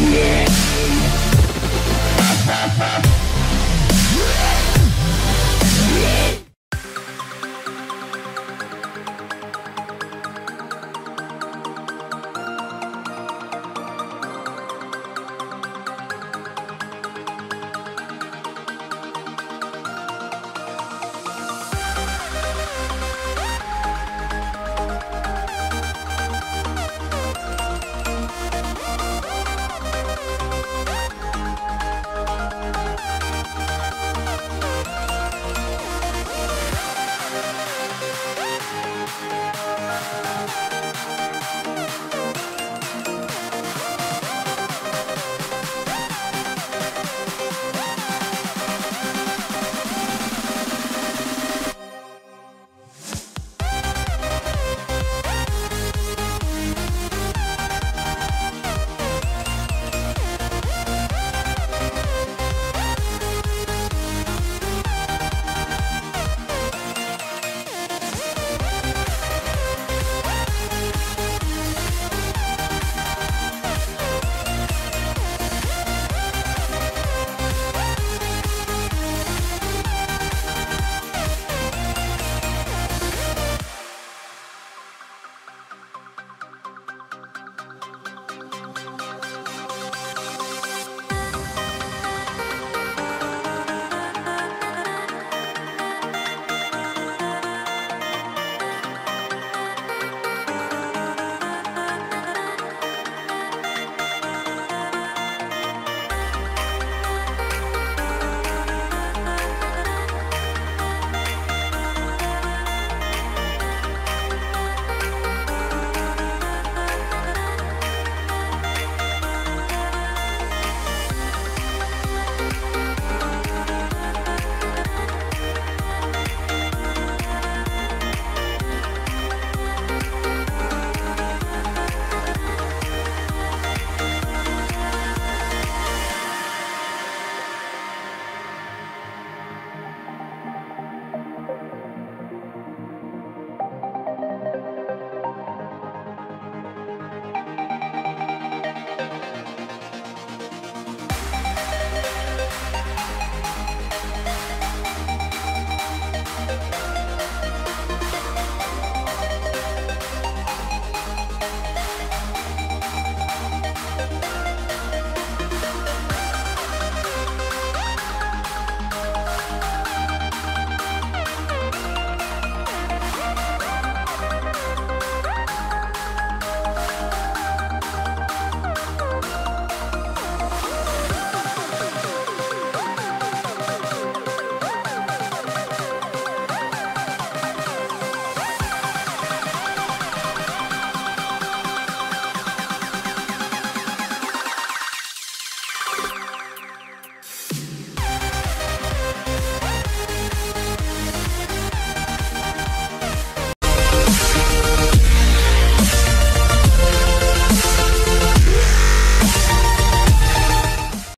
Yeah.